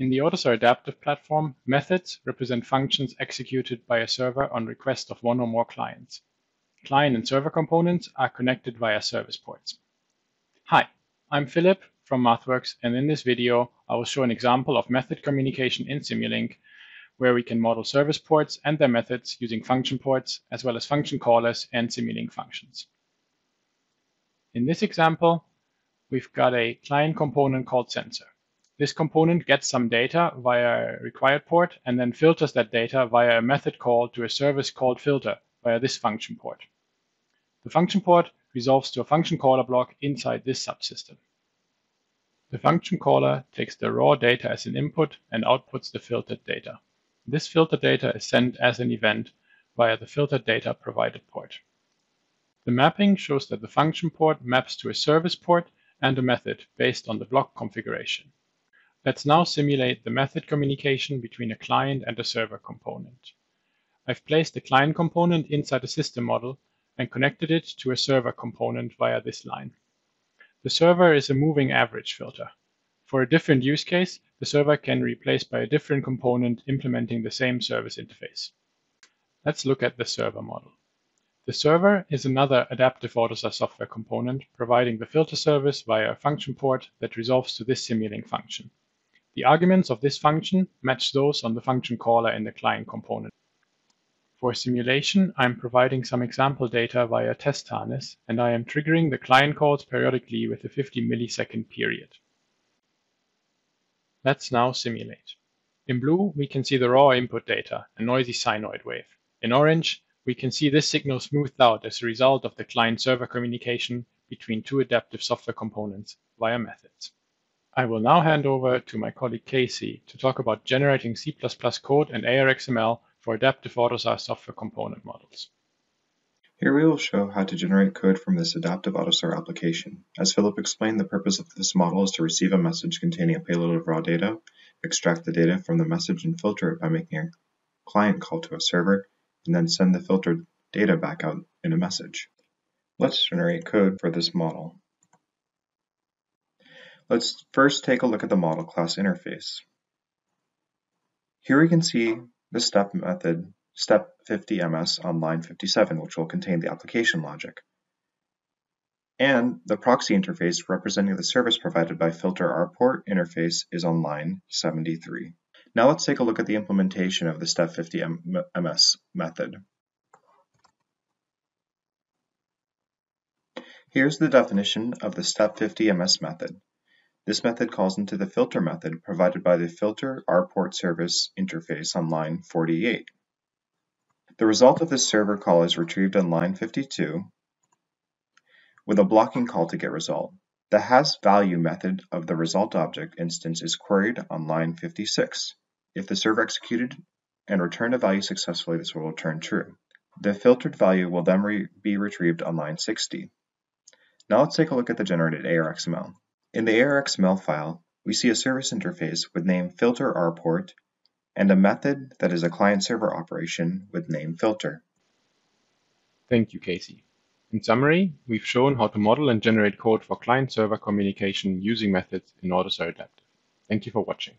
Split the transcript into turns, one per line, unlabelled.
In the AUTOSAR Adaptive platform, methods represent functions executed by a server on request of one or more clients. Client and server components are connected via service ports. Hi, I'm Philip from MathWorks, and in this video, I will show an example of method communication in Simulink, where we can model service ports and their methods using function ports, as well as function callers and Simulink functions. In this example, we've got a client component called sensor. This component gets some data via a required port and then filters that data via a method call to a service called filter via this function port. The function port resolves to a function caller block inside this subsystem. The function caller takes the raw data as an input and outputs the filtered data. This filtered data is sent as an event via the filtered data provided port. The mapping shows that the function port maps to a service port and a method based on the block configuration. Let's now simulate the method communication between a client and a server component. I've placed the client component inside a system model and connected it to a server component via this line. The server is a moving average filter. For a different use case, the server can be replaced by a different component implementing the same service interface. Let's look at the server model. The server is another adaptive AUTOSAR software component providing the filter service via a function port that resolves to this Simulink function. The arguments of this function match those on the function caller in the client component. For simulation, I'm providing some example data via test harness, and I am triggering the client calls periodically with a 50 millisecond period. Let's now simulate. In blue, we can see the raw input data, a noisy sinoid wave. In orange, we can see this signal smoothed out as a result of the client-server communication between two adaptive software components via methods. I will now hand over to my colleague Casey to talk about generating C++ code and ARXML for adaptive AUTOSAR software component models.
Here we will show how to generate code from this adaptive AUTOSAR application. As Philip explained, the purpose of this model is to receive a message containing a payload of raw data, extract the data from the message and filter it by making a client call to a server, and then send the filtered data back out in a message. Let's generate code for this model. Let's first take a look at the model class interface. Here we can see the step method step 50 ms on line 57, which will contain the application logic. And the proxy interface representing the service provided by filter rport interface is on line 73. Now let's take a look at the implementation of the step 50 ms method. Here's the definition of the step 50 ms method. This method calls into the filter method provided by the filter rport service interface on line 48. The result of this server call is retrieved on line 52 with a blocking call to get result. The has value method of the result object instance is queried on line 56. If the server executed and returned a value successfully, this will return true. The filtered value will then re be retrieved on line 60. Now let's take a look at the generated ARXML. In the ARXML file, we see a service interface with name filter rport and a method that is a client-server operation with name filter.
Thank you, Casey. In summary, we've shown how to model and generate code for client-server communication using methods in AUTOSAR Adaptive. Thank you for watching.